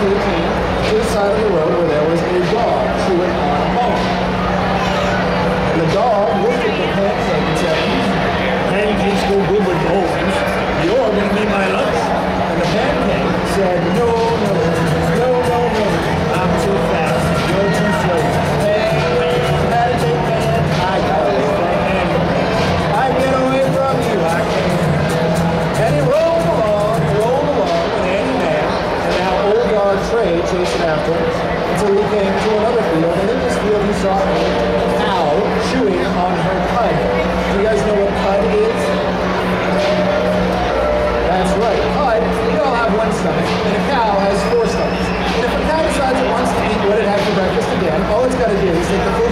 until he came to the side of the road chasing after until he came to another field, and in this field he saw a cow chewing on her cud. Do you guys know what cud is? That's right, cud, we all have one stomach, and a cow has four stomachs. And if a cow decides it wants to eat what it had for breakfast again, all it's got to do is take the four